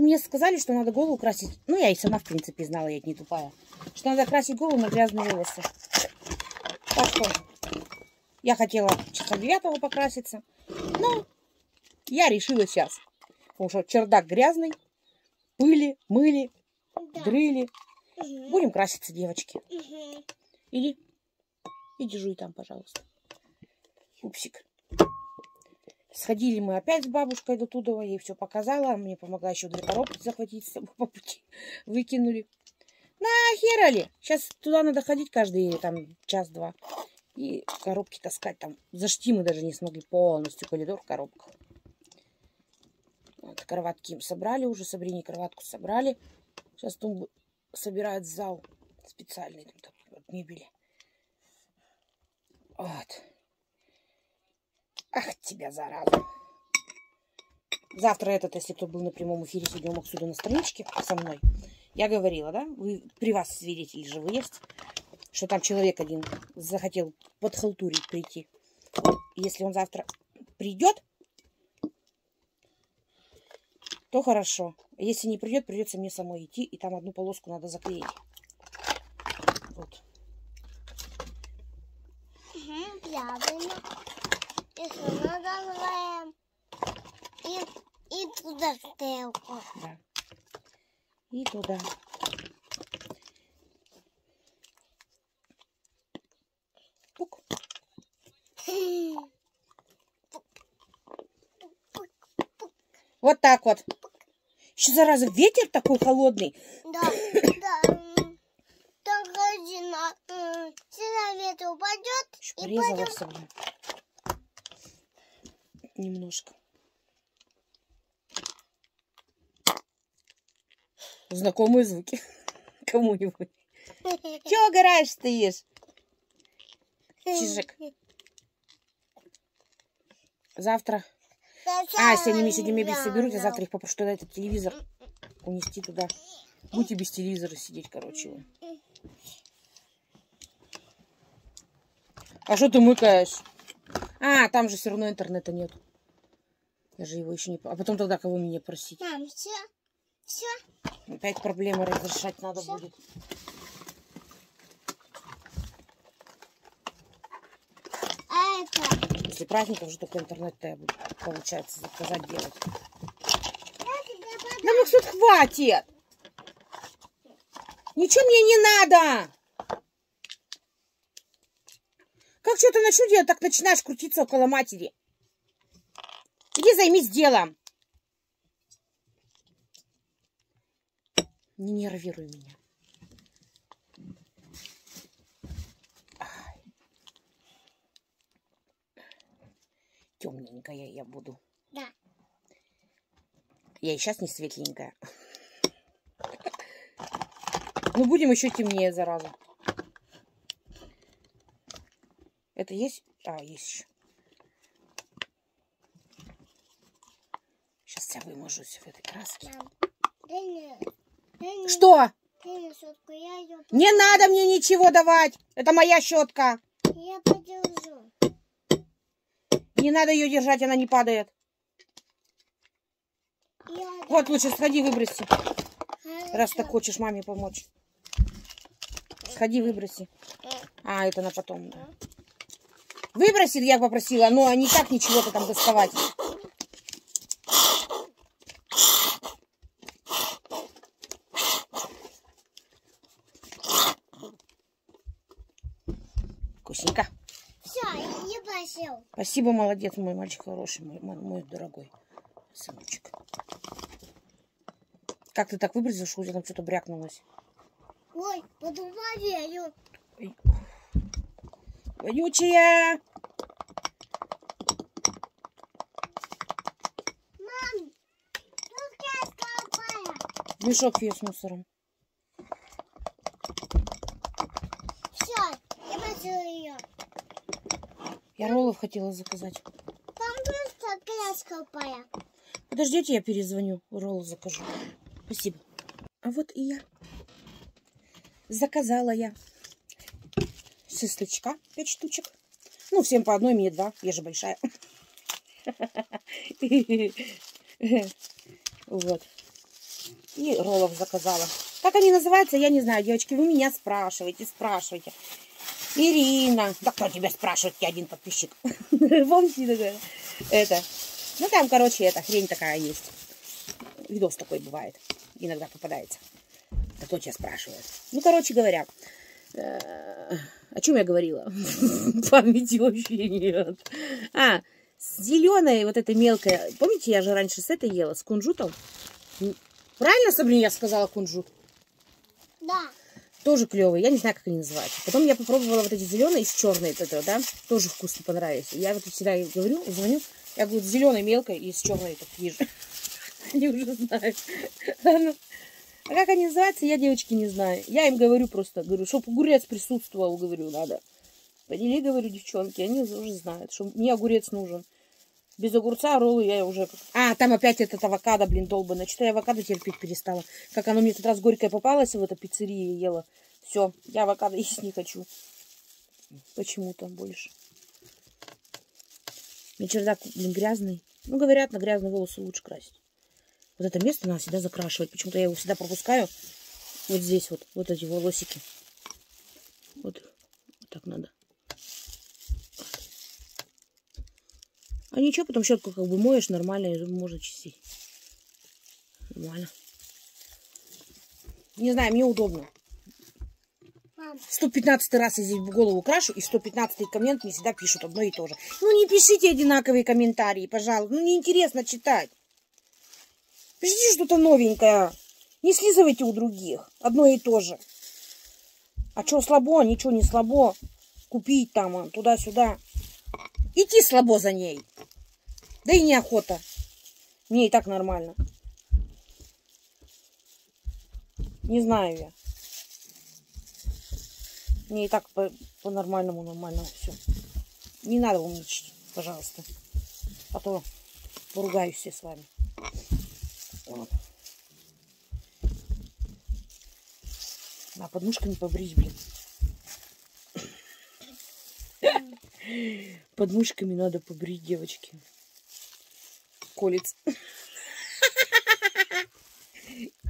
Мне сказали, что надо голову красить. Ну, я и сама, в принципе, знала, я не тупая. Что надо красить голову на грязные волосы. Так что я хотела часа девятого покраситься. Но я решила сейчас. Потому что чердак грязный. Пыли, мыли, Да. дрыли. Мгм. Будем краситься, девочки. Мгм. Иди. Иди жуй там, пожалуйста. Пупсик. Сходили мы опять с бабушкой до Тудова, ей все показала. Мне помогла еще две коробки захватить с собой по пути. Выкинули. Нахера ли? Сейчас туда надо ходить каждый там час-два. И коробки таскать там. Зашти мы даже не смогли полностью коридор в коробках. Вот, кроватки им собрали уже. Сабрине кроватку собрали. Сейчас тумбу собирают зал специальный там вот мебели. Вот. Тебя, зараза. Завтра этот, если кто был на прямом эфире сегодня у Максуда на страничке со мной, я говорила, да, вы, при вас свидетели же вы есть, что там человек один захотел подхалтурить прийти. Если он завтра придет, то хорошо. Если не придет, придется мне самой идти, и там одну полоску надо заклеить. Вот. Мгм, Правильно. И что надо И, и туда стрелку. Да. Туда. Пук. Вот так вот. Еще, зараза, ветер такой холодный. Да, да. Так один, а, м, сигарет упадет и пойдем. Немножко. Знакомые звуки. Кому-нибудь. Чего угораешь стоишь? Чижик. Завтра. А, сегодня мне сегодня мебель соберут, я завтра их попрошу туда этот телевизор унести туда. Будете без телевизора сидеть, короче. вы. А что ты мыкаешь? А, там же все равно интернета нет. Я же его еще не... А потом тогда кого мне просить? Мам, все, все. Опять проблемы разрешать надо Всё. будет. А это? После праздников же только интернет-то я буду, получается, заказать делать. Да, Максут, хватит! Ничего мне не надо! Как что-то начну делать, так начинаешь крутиться около матери. Иди займись делом. Не нервируй меня. Темненькая я буду. Да. Я и сейчас не светленькая. Ну, будем еще темнее, зараза. Это есть? А, есть еще. Сейчас я выможусь в этой краске. Мам, Что? Не надо мне ничего давать. Это моя щетка. я подержу. Не надо ее держать, она не падает. Я, Вот лучше сходи выброси, Хорошо. раз так хочешь маме помочь. Сходи выброси. А, это на потом. да. Выброси, я попросила, но никак ничего-то там доставать. Вкусненько. Все, я просил. Спасибо, молодец, мой мальчик хороший, мой, мой, дорогой сыночек. Как ты так выбросил, что у тебя там что-то брякнулось? Ой, подумаю. Ой. Вонючая! Мам, тут я. Мешок ее с мусором. Все, я просил ее. Я роллов хотела заказать. Там просто краска упала. Подождите, я перезвоню. Роллы закажу. Спасибо. А вот и я. Заказала я. Сысточка. Пять штучек. Ну, всем по одной, мне два. Я же большая. Вот. И роллов заказала. Как они называются, я не знаю, девочки. Вы меня спрашиваете, спрашиваете. Ирина. Да кто тебя спрашивает? Я один подписчик. Помните такое? Это. Ну, там, короче, эта хрень такая есть. Видос такой бывает. Иногда попадается. Да кто тебя спрашивает? Ну, короче говоря. э, О чем я говорила? Памяти вообще нет. А, зеленая вот эта мелкая. Помните, я же раньше с этой ела, с кунжутом? Правильно, Сабрина, я сказала кунжут? Да. Тоже клевые. Я не знаю, как они называются. Потом я попробовала вот эти зеленые с черной, вот это, да, тоже вкусно понравились. Я вот всегда говорю, звоню, я говорю, зеленой мелкой и с черной такие же. Они уже знают. А как они называются, я, девочки, не знаю. Я им говорю просто, говорю, чтобы огурец присутствовал, говорю, надо. Подели, говорю, девчонки, они уже знают, что мне огурец нужен. Без огурца роллы я уже... А, там опять этот авокадо, блин, долбанное. Что-то я авокадо терпеть перестала. Как оно мне тут раз горькое попалось в этой пиццерии ела. Все, я авокадо есть не хочу. Почему-то больше. Меня чердак, блин, грязный. Ну, говорят, на грязные волосы лучше красить. Вот это место надо всегда закрашивать. Почему-то я его всегда пропускаю. Вот здесь вот, вот эти волосики. Вот, вот так надо. А ничего, потом щетку как бы моешь, нормально, и можно чистить. Нормально. Не знаю, мне удобно. Мам, 115 раз я здесь голову крашу, и 115 коммент мне всегда пишут одно и то же. Ну, не пишите одинаковые комментарии, пожалуйста. Ну, неинтересно читать. Пишите что-то новенькое. Не слизывайте у других. Одно и то же. А что слабо, ничего не слабо. Купить там, а, туда-сюда. Идти слабо за ней. Да и неохота. Мне и так нормально. Не знаю я. Мне и так по- по-нормальному нормально все. Не надо умничать, пожалуйста. А то поругаюсь все с вами. Вот. А подмышками побрить, блин. Подмышками надо побрить, девочки. Колец.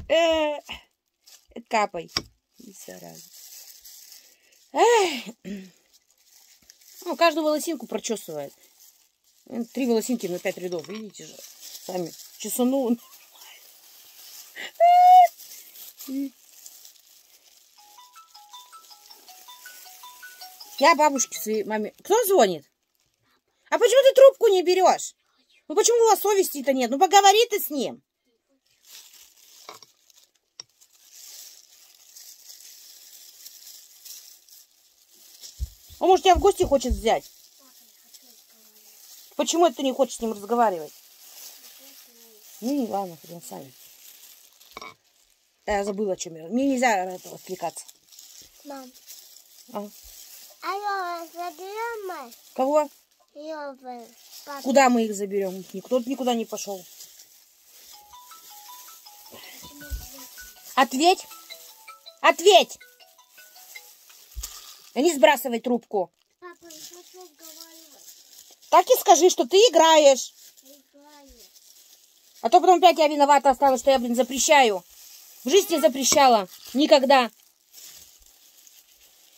Э, Капай. И. Эх. Ну, каждую волосинку прочесывает. Э, Три волосинки на пять рядов, видите же. Сами. Чесанул. Я бабушке своей маме... Кто звонит? А почему ты трубку не берешь? Ну почему у вас совести-то нет? Ну поговори ты с ним. А может тебя в гости хочет взять? Почему это ты не хочешь с ним разговаривать? Ну, ладно, хрен с вами. Я забыла, о чем я. Мне нельзя от этого отвлекаться. мам. А? Алло, заберем мать? Кого? Папа. Куда мы их заберем? Никто никуда не пошел. Ответь! Ответь! А не сбрасывай трубку. Папа, я хочу разговаривать. Так и скажи, что ты играешь. Играю. А то потом опять я виновата осталась, что я, блин, запрещаю. В жизни запрещала. Никогда.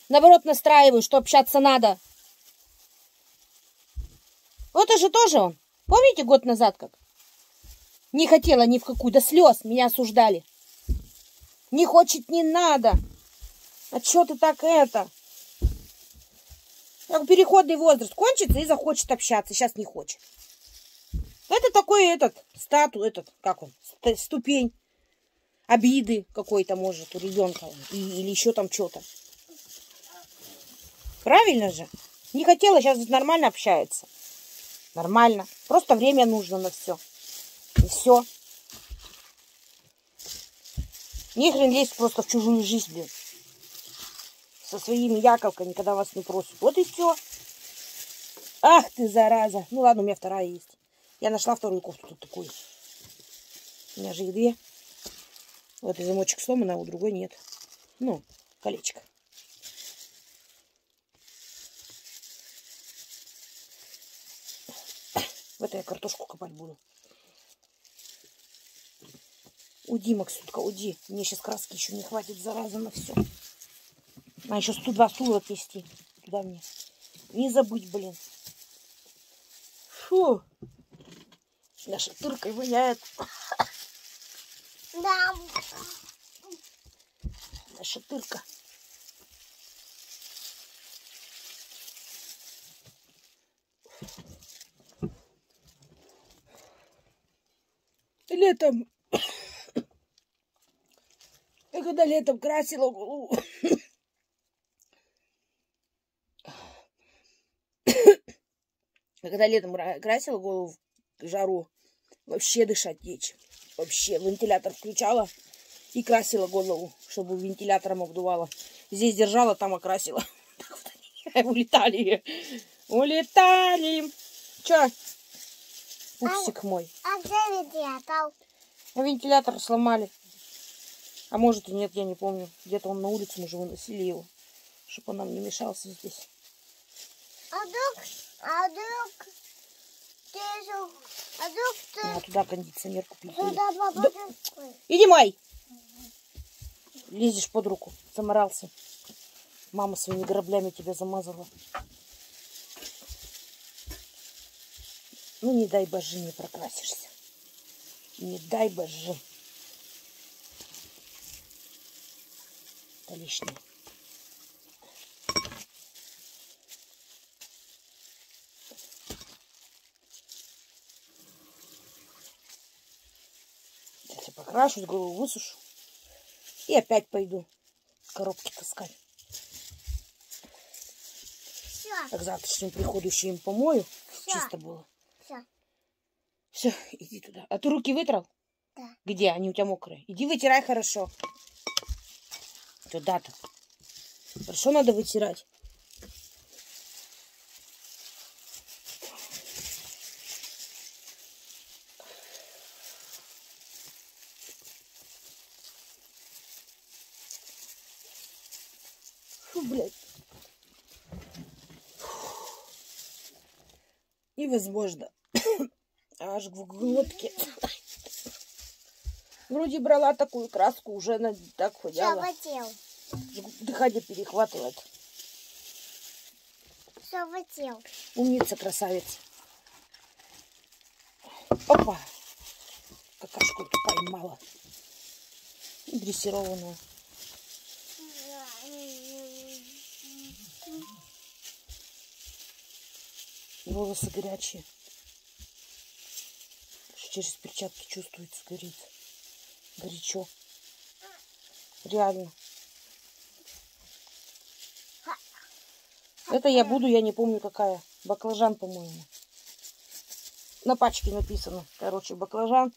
Наоборот, настраиваю, что общаться надо. Вот это же тоже он. Помните год назад как? Не хотела ни в какую, до слез меня осуждали. Не хочет, не надо. А что ты так это? Как переходный возраст кончится и захочет общаться. Сейчас не хочет. Это такой этот статус, этот, как он, ст- ступень обиды какой-то может у ребенка или еще там что-то. Правильно же? Не хотела, сейчас нормально общается. Нормально. Просто время нужно на все. И все. Не хрен лезть просто в чужую жизнь, блин. Со своими яковками, когда вас не просят. Вот и все. Ах ты, зараза. Ну ладно, у меня вторая есть. Я нашла вторую кофту тут такую. У меня же их две. Вот и замочек сломан, а у другой нет. Ну, колечко. В это я картошку копать буду. Уйди, Максютка, уйди. Мне сейчас краски еще не хватит, зараза, на все. А еще 102 стула отнести туда мне. Не забыть, блин. Фу. Наша тыркой воняет. Да. Наша тырка. Летом. Я когда летом красила голову. Я когда летом ра- красила голову в жару, вообще дышать нечем. Вообще вентилятор включала и красила голову, чтобы вентилятором обдувала. Здесь держала, там окрасила. Улетали. Улетали. Че? Пупсик мой. А где вентилятор? А вентилятор сломали. А может и нет, я не помню. Где-то он на улице, мы же выносили его. Чтобы он нам не мешался здесь. А вдруг, а вдруг ты же, а вдруг ты А туда кондиционер сюда попадешь? Ой, Иди мой! Лезешь под руку. Заморался. Мама своими граблями тебя замазала. Ну, не дай боже, не прокрасишься. Не дай боже. Это лишнее. Сейчас я покрашусь, голову высушу. И опять пойду коробки таскать. Все, Так к завтрашнему приходу еще им помою. Всё. Чисто было. Все. Иди туда. А ты руки вытрал? Да. Где? Они у тебя мокрые. Иди вытирай хорошо. Туда-то. Хорошо надо вытирать. Фу, блядь. Невозможно. Аж в глотке. Вроде брала такую краску, уже на так худела. потел. Дыхание перехватывает. Все, потел. Умница, красавица. Опа! Какашку эту поймала. Дрессированную. Волосы горячие. Через перчатки чувствуется, горит. Горячо. Реально. Это я буду, я не помню какая. Баклажан, по-моему. На пачке написано. Короче, баклажан.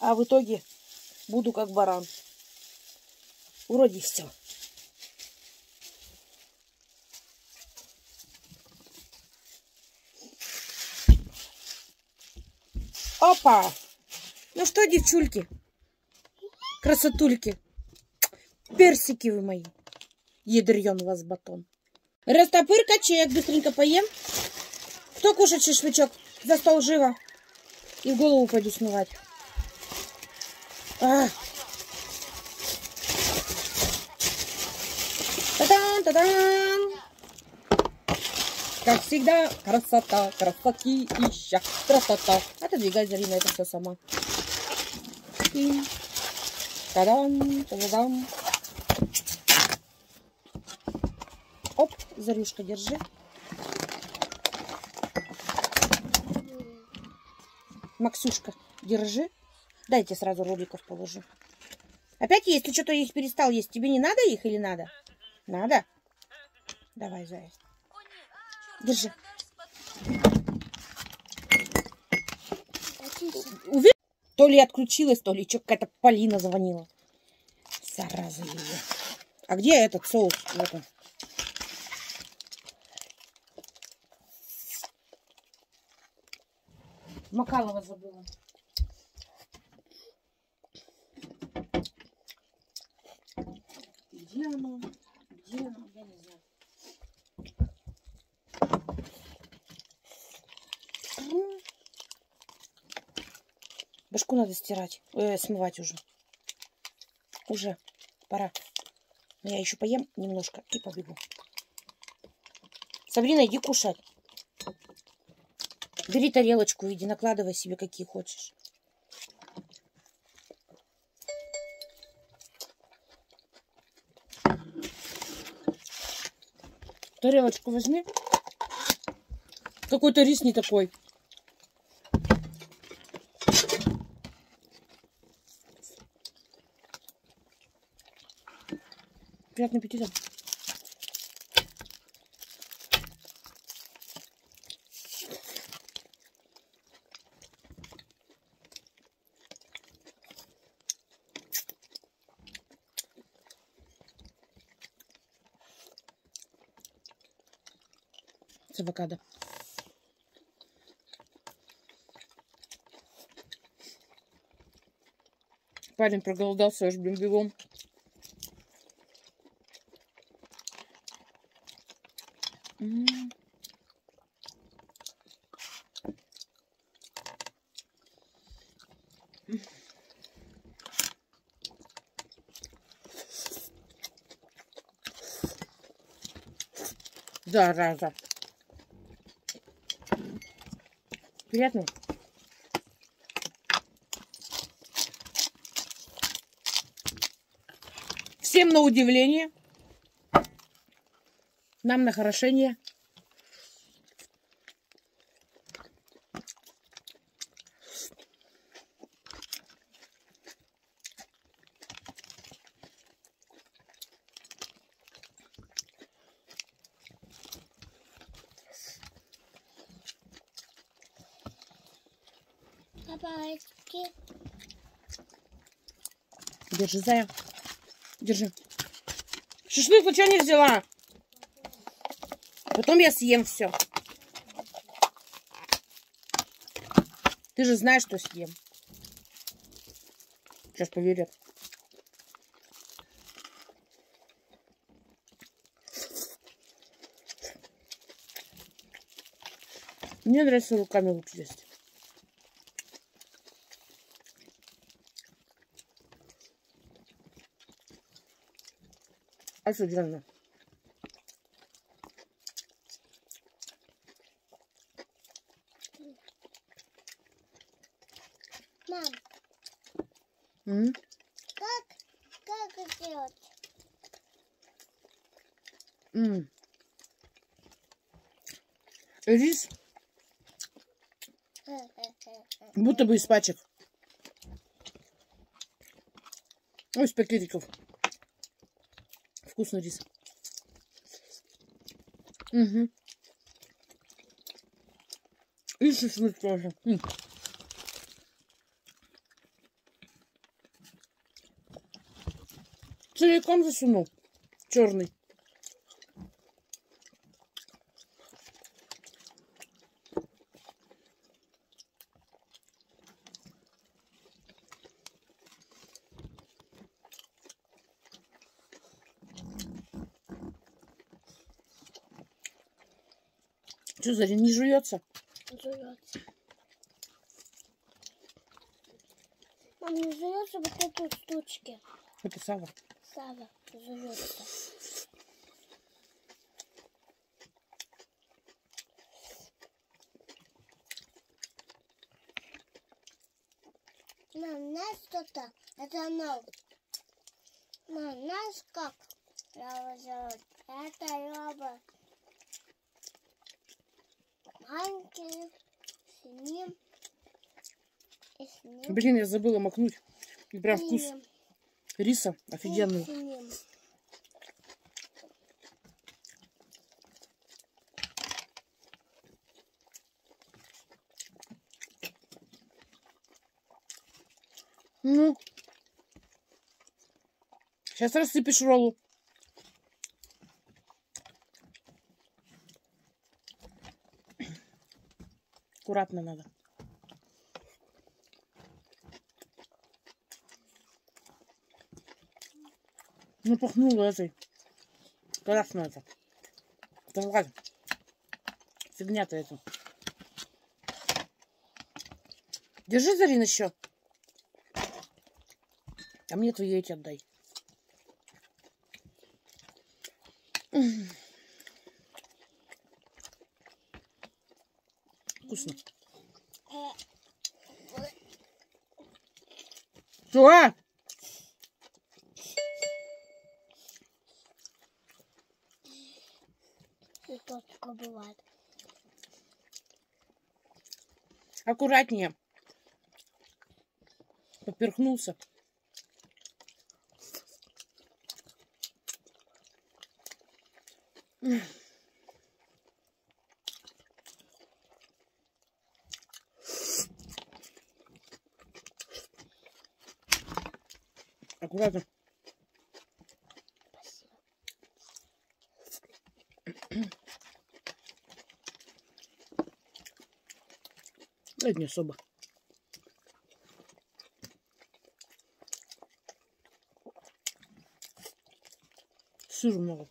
А в итоге буду как баран. Вроде Опа! Ну что, девчульки? Красотульки. Персики вы мои. Ядрен вас батон. Растопырка, чаек быстренько поем. Кто кушает шашлычок? За стол живо. И в голову пойду смывать. А. Как всегда, красота, красоти ища, красота. Отодвигай, Зарина, это все сама. И та-дам, та-дам. Оп, Зарюшка, держи. Максюшка, держи. Дайте сразу роликов положу. Опять есть? Что-то их перестал есть. Тебе не надо их или надо? Надо? Давай, Зая. Держи. Уверен? То ли отключилась, то ли что какая-то Полина звонила. Зараза ее. А где этот соус? Вот. Макалова забыла. Где оно? Где оно? Я не знаю. Башку надо стирать. Э, смывать уже. Уже пора. Но я еще поем немножко и побегу. Сабрина, иди кушать. Бери тарелочку, иди, накладывай себе какие хочешь. Тарелочку возьми. Какой-то рис не такой. Приятного аппетита. С авокадо. Парень проголодался аж блин бегом. Зараза. Приятно. Всем на удивление. Нам на хорошение. Держи, Зая. Держи. Шашлык что не взяла? Потом я съем все. Ты же знаешь, что съем. Сейчас поверят. Мне нравится руками лучше есть. Офигенно. Мам, М? как, как это делать? М. Рис будто бы из пачек. Ой, из пакетиков. Вкусный рис. Угу. И шашлык тоже. М. Целиком засунул. Черный. Что, Заря, не жуется? Жуется. Мам, не жуется вот эти штучки. Это Сава. Сава жуется. Мам, знаешь что-то? Это оно. Мам, знаешь как? Его зовут? Это робот. Маленький, с ним. И с ним. Блин, я забыла макнуть. И прям и вкус риса офигенный. Ну. Сейчас рассыпешь роллу. Аккуратно надо. Ну, пахнуло этой. Красно это. Да. Фигня-то это. Держи, Зарин, еще. А мне твои эти отдай. Mm-hmm. Вкусно. Что? И бывает. Аккуратнее. Поперхнулся. Аккуратно. Спасибо. Это не особо. Сыр много.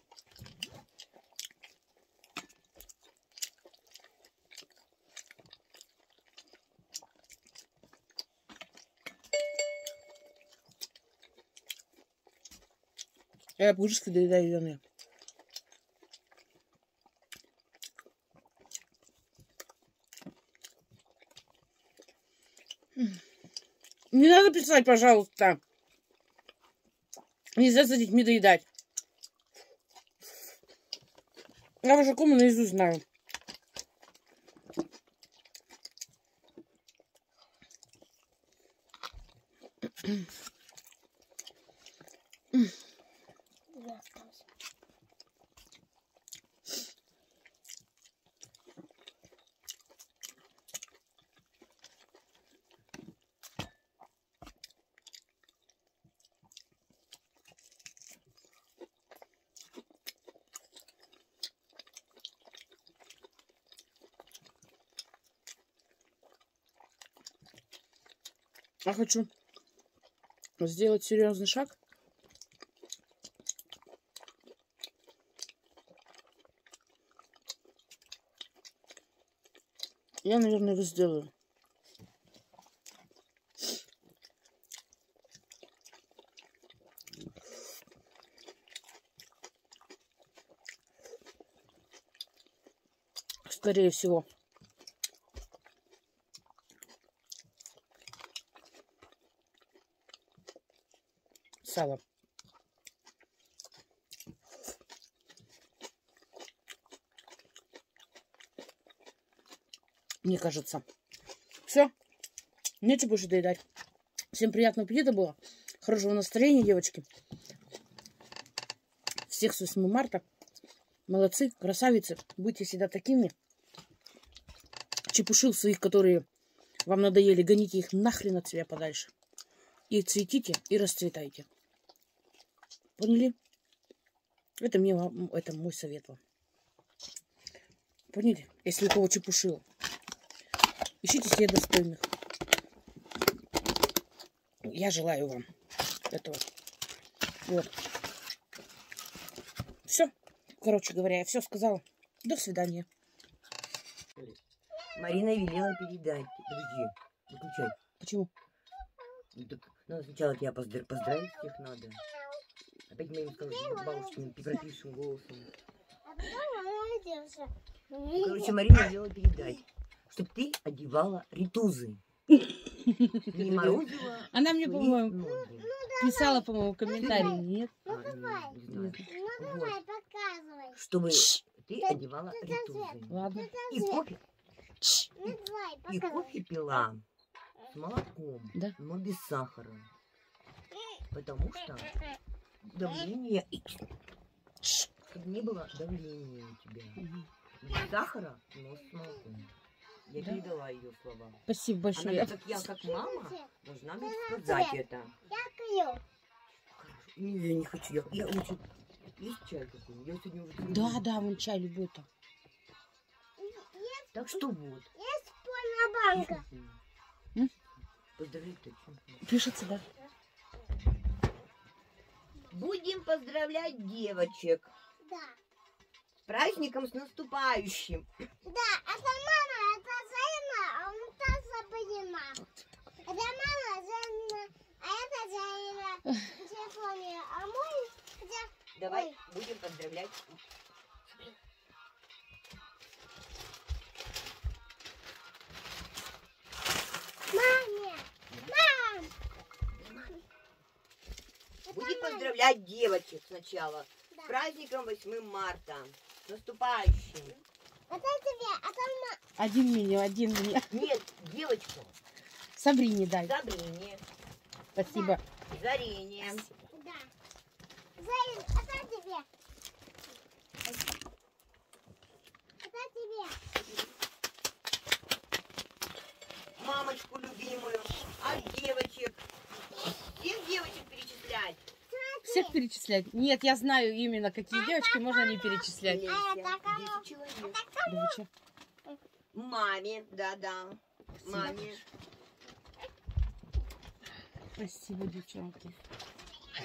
Я пушки доедаю зеленые. Не надо писать, пожалуйста. Нельзя за детьми доедать. Я вашу кому наизусть знаю. Я хочу сделать серьезный шаг. Я, наверное, его сделаю. Скорее всего. Сало. Мне кажется. Все. Нечего больше доедать. Всем приятного аппетита было. Хорошего настроения, девочки. Всех с 8 марта. Молодцы, красавицы. Будьте всегда такими. Чепушил своих, которые вам надоели. Гоните их нахрен от себя подальше. И цветите, и расцветайте. Поняли? Это мне вам, это мой совет вам. Поняли? Если у кого чепушило. Ищите себе достойных. Я желаю вам этого. Вот. Все. Короче говоря, я все сказала. До свидания. Марина велела передать. Подожди, выключай. Почему? Ну, так надо сначала тебя поздравить всех надо. Опять моим сказать бабушкиным певропившим голосом. А потом она родился. Короче, Марина велела передать, чтобы ты одевала ритузы. Не морозила. Она мне, по-моему, ноги. писала, по-моему, комментарий. Нет? Не- не знаю. Ну Вот. давай, показывай. Чтобы ты одевала ритузы. Ладно. И кофе, Ну давай, и кофе пила с молоком, Да. но без сахара. Потому что давление, чтобы не было давления у тебя. Без сахара, но с молоком. Я Да. передала ее слова. Спасибо Она, большое. Я- как я, как мама, должна мне сказать это. Дякую. Не, я не хочу. Я, я лучше... Есть чай какой? Я сегодня уже... Да, требую. да, вон чай любой там. Так что вот. Есть полная банка. Поздравить-то? Пишется, да? Будем поздравлять девочек. Да. С праздником, с наступающим. Да, это мама, это Зайна, а вот это Сабина. Это мама, Зайна, а это Зайна в телефоне. А мой, где Давай Ой. будем поздравлять. Маме. Будем поздравлять девочек сначала. С Да. праздником 8 марта. С наступающим. Это тебе, а там Один меня, один меня. Нет, девочку. Сабрине дай. Забрине. Спасибо. Зарине. Да. Зайн, это тебе. Это тебе. Мамочку любимую. А девочек? Всех девочек перечислять. Всех перечислять? Нет, я знаю именно, какие девочки можно не перечислять. Леся, это кому? 10 человек. Да вы чё? Маме, да-да. Маме. Спасибо, девчонки.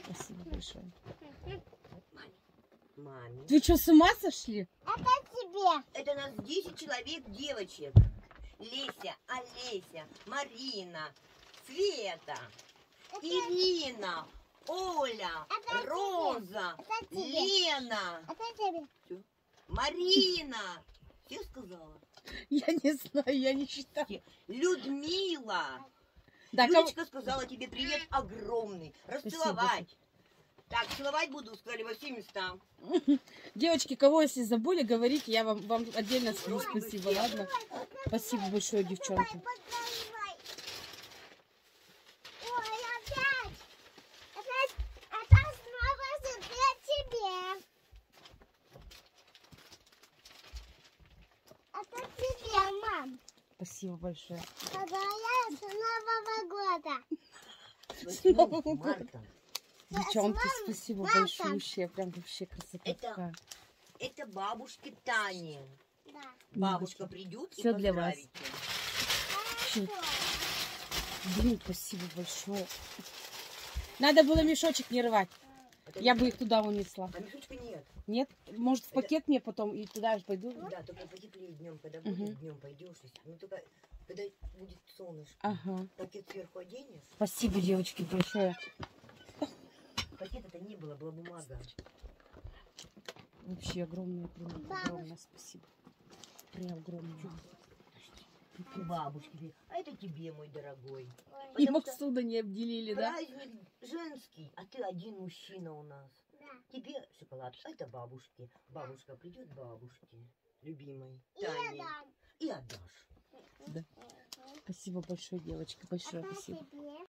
Спасибо большое. Маме. Вы что, с ума сошли? Это тебе. Это нас 10 человек девочек. Леся, Олеся, Марина, Света, Это, Ирина, Оля, тебе. Роза, тебе. Лена, тебе. Марина. Все сказала? Я не знаю, я не считаю. Людмила. Да, кого- Людочка сказала тебе привет огромный. Расцеловать. Так, целовать буду, сказали, во все места. Девочки, кого если забыли, говорите, я вам, вам отдельно скажу спасибо, ладно? Спасибо большое, девчонки. Подгоняй. Ой, опять. Опять. Это снова опять тебе. Это тебе, мам. Спасибо большое. Поздравляю с Нового года. С Новым 8 годом. марта. Девчонки, спасибо мам, большое. Прям вообще красота Это- такая. Это бабушке Тане. Да. Бабушка придет и Всё для вас. Блин, спасибо большое. Надо было мешочек не рвать. Это Я бы их туда унесла. А мешочка нет. Нет? Может, в пакет мне потом и туда же пойду? Да, только потеплее днем, когда будет днем пойдешь. Ну только когда будет солнышко. Ага. Пакет сверху оденешь. Спасибо, девочки, большое. Пакета-то не было, была бумага. Вообще огромное, прям огромное спасибо. Прям огромное. И бабушке. А это тебе, мой дорогой. Ой, И Потому что Максуда не обделили, да? Праздник женский, а ты один мужчина у нас. да. Тебе шоколад, а это бабушке. Бабушка придет бабушке, любимой, И Тане, и отдашь. Да. Спасибо большое, девочки, большое Это спасибо. тебе.